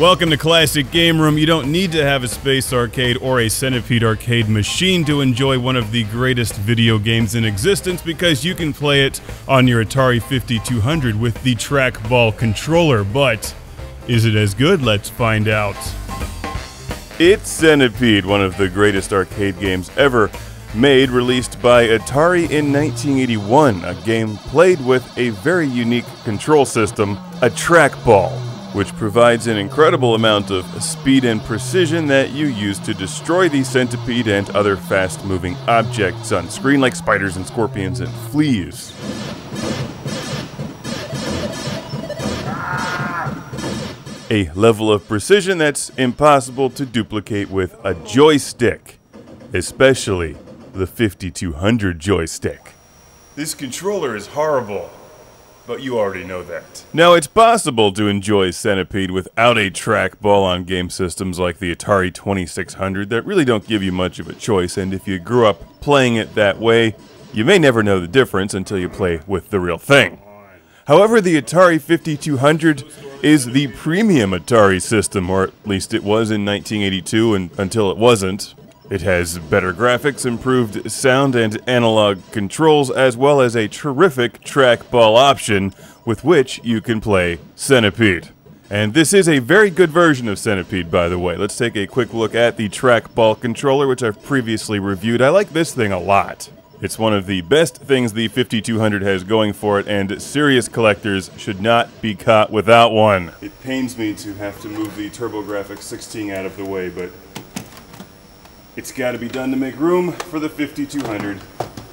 Welcome to Classic Game Room. You don't need to have a Space Arcade or a Centipede arcade machine to enjoy one of the greatest video games in existence because you can play it on your Atari 5200 with the trackball controller. But is it as good? Let's find out. It's Centipede, one of the greatest arcade games ever made, released by Atari in 1981. A game played with a very unique control system, a trackball which provides an incredible amount of speed and precision that you use to destroy the centipede and other fast moving objects on screen, like spiders and scorpions and fleas. A level of precision that's impossible to duplicate with a joystick, especially the 5200 joystick. This controller is horrible. But you already know that. Now, it's possible to enjoy Centipede without a trackball on game systems like the Atari 2600 that really don't give you much of a choice, and if you grew up playing it that way, you may never know the difference until you play with the real thing. However, the Atari 5200 is the premium Atari system, or at least it was in 1982 and until it wasn't. It has better graphics, improved sound and analog controls, as well as a terrific trackball option with which you can play Centipede. And this is a very good version of Centipede, by the way. Let's take a quick look at the trackball controller, which I've previously reviewed. I like this thing a lot. It's one of the best things the 5200 has going for it, and serious collectors should not be caught without one. It pains me to have to move the TurboGrafx 16 out of the way, but it's got to be done to make room for the 5200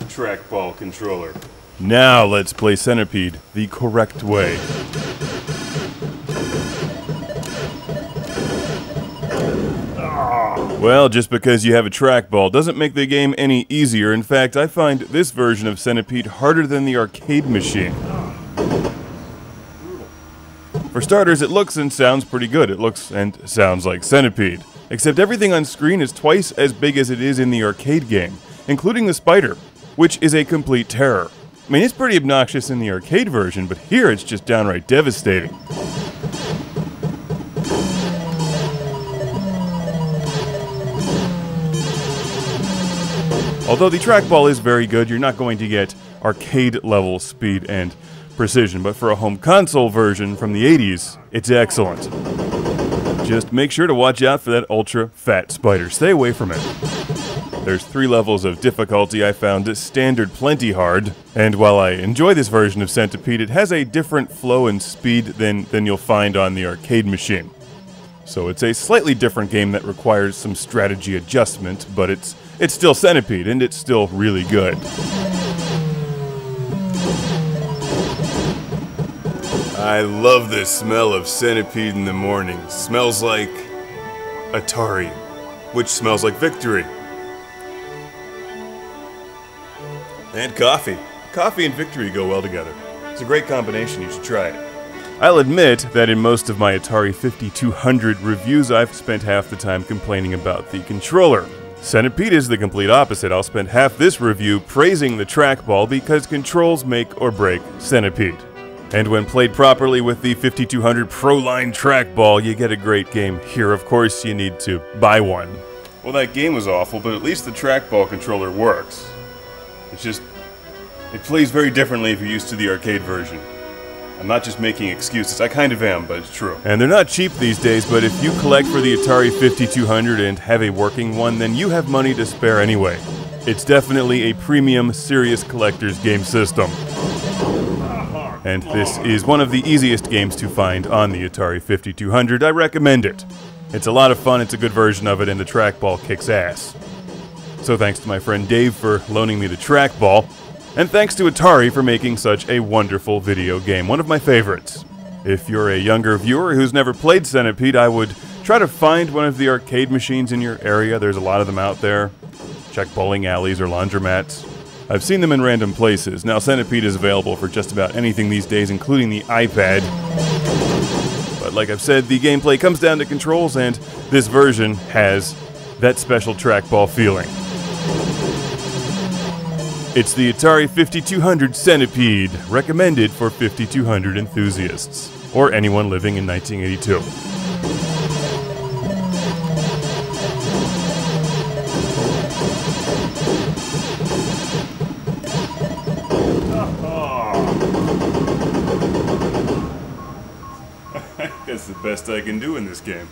trackball controller. Now let's play Centipede the correct way. Well, just because you have a trackball doesn't make the game any easier. In fact, I find this version of Centipede harder than the arcade machine. For starters, it looks and sounds pretty good. It looks and sounds like Centipede. Except everything on screen is twice as big as it is in the arcade game, including the spider, which is a complete terror. I mean, it's pretty obnoxious in the arcade version, but here it's just downright devastating. Although the trackball is very good, you're not going to get arcade level speed and precision, but for a home console version from the 80s, it's excellent. Just make sure to watch out for that ultra fat spider. Stay away from it. There's three levels of difficulty I found standard plenty hard, and while I enjoy this version of Centipede, it has a different flow and speed than, than you'll find on the arcade machine. So it's a slightly different game that requires some strategy adjustment, but it's it's still Centipede and it's still really good. I love the smell of centipede in the morning. Smells like Atari, which smells like victory. And coffee. Coffee and victory go well together. It's a great combination, you should try it. I'll admit that in most of my Atari 5200 reviews, I've spent half the time complaining about the controller. Centipede is the complete opposite. I'll spend half this review praising the trackball because controls make or break Centipede. And when played properly with the 5200 Pro Line trackball, you get a great game. Here, of course, you need to buy one. Well, that game was awful, but at least the trackball controller works. It's just, it plays very differently if you're used to the arcade version. I'm not just making excuses, I kind of am, but it's true. And they're not cheap these days, but if you collect for the Atari 5200 and have a working one, then you have money to spare anyway. It's definitely a premium, serious collector's game system and this is one of the easiest games to find on the Atari 5200. I recommend it. It's a lot of fun, it's a good version of it, and the trackball kicks ass. So thanks to my friend Dave for loaning me the trackball, and thanks to Atari for making such a wonderful video game, one of my favorites. If you're a younger viewer who's never played Centipede, I would try to find one of the arcade machines in your area. There's a lot of them out there. Check bowling alleys or laundromats. I've seen them in random places. Now, Centipede is available for just about anything these days, including the iPad. But like I've said, the gameplay comes down to controls, and this version has that special trackball feeling. It's the Atari 5200 Centipede, recommended for 5200 enthusiasts, or anyone living in 1982. It's the best I can do in this game.